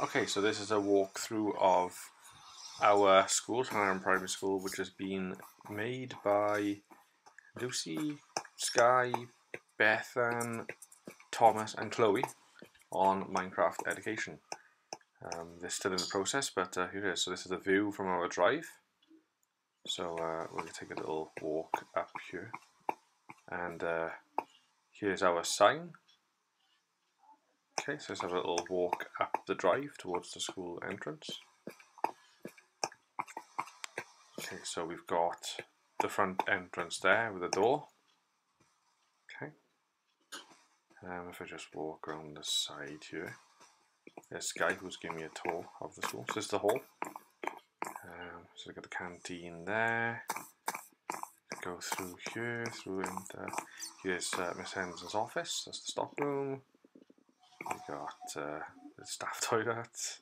Okay, so this is a walkthrough of our school, Llanharan Primary School, which has been made by Lucy, Sky, Bethan, Thomas and Chloe on Minecraft Education. Um, they're still in the process, but uh, here it is. So this is a view from our drive. So uh, we're going to take a little walk up here. And uh, here's our sign. Okay, so let's have a little walk up the drive towards the school entrance. Okay, so we've got the front entrance there with a door. Okay. Um, if I just walk around the side here, this Guy who's giving me a tour of the school. So this is the hall. Um, so we've got the canteen there. Go through here, through into here's uh, Miss Henson's office. That's the stock room. Got uh, the staff toilet,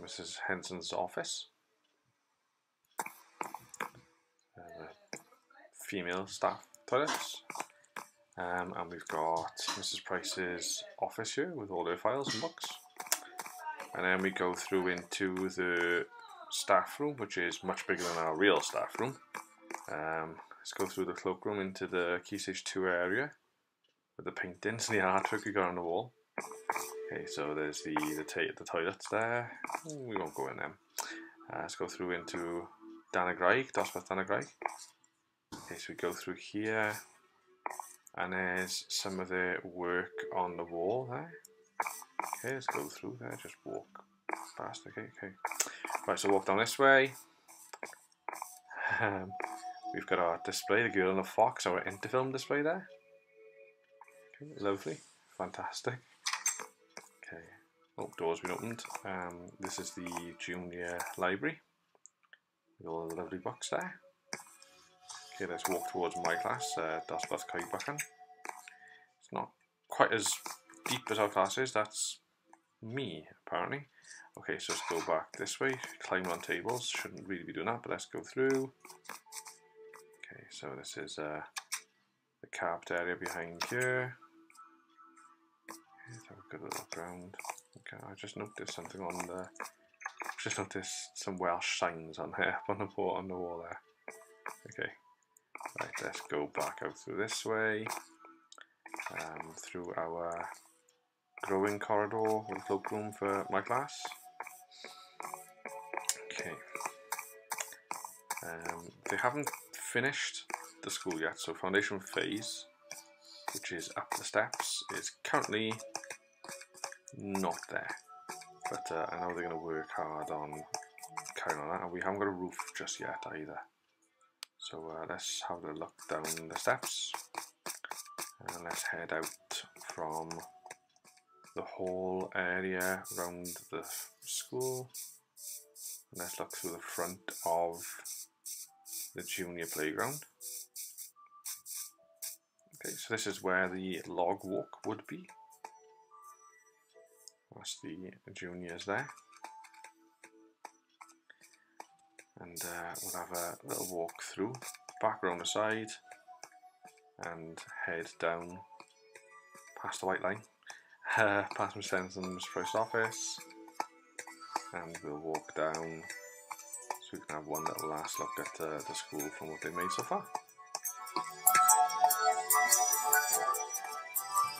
Mrs. Henson's office, female staff toilets, um, and we've got Mrs. Price's office here with all her files and books. And then we go through into the staff room, which is much bigger than our real staff room. Um, let's go through the cloakroom into the Key Stage 2 area with the paintings and the artwork we got on the wall. Okay, so there's the the, the toilets there. We won't go in them. Uh, let's go through into Dana Graig, Dosbarth Dana Okay, so we go through here, and there's some of the work on the wall there. Okay, let's go through there. Just walk fast. Okay, okay. Right, so walk down this way. Um, we've got our display, the girl and the fox, our interfilm display there. Okay, lovely, fantastic. Oh, doors been opened. Um, this is the junior library with all the lovely books there. Okay, let's walk towards my class, uh, Dosbarth Coedwican. It's not quite as deep as our class is, that's me apparently. Okay, so let's go back this way, climb on tables, shouldn't really be doing that, but let's go through. Okay, so this is uh, the carpet area behind here. Let's have a good look around. Okay, I just noticed something on the. Just noticed some Welsh signs on here on the wall on the wall there. Okay, right. Let's go back out through this way, um, through our growing corridor with cloakroom for my class. Okay. Um, they haven't finished the school yet, so foundation phase, which is up the steps, is currently not there. But uh, I know they're going to work hard on carrying on that, and we haven't got a roof just yet either. So uh, let's have a look down the steps, and let's head out from the whole area around the school. And let's look through the front of the junior playground. Okay, so this is where the log walk would be. That's the juniors there. And uh, we'll have a little walk through, back around the side, and head down past the white line, uh, past Miss Henson's post office, and we'll walk down so we can have one little last look at uh, the school from what they've made so far.